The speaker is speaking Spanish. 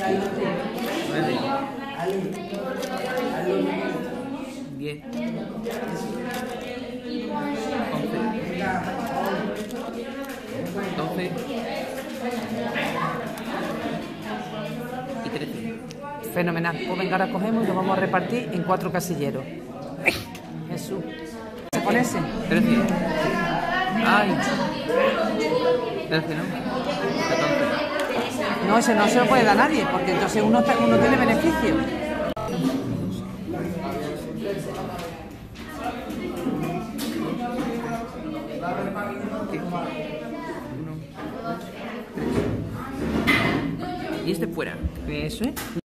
Gracias. 10. 12 y 13. Fenomenal. Pues venga, ahora cogemos y lo vamos a repartir en cuatro casilleros. Jesús. ¿Se pone ese? 13. Ay. 13, ¿no? No, ese no se lo puede dar a nadie, porque entonces uno, uno tiene beneficio. Y este fuera. Eso es.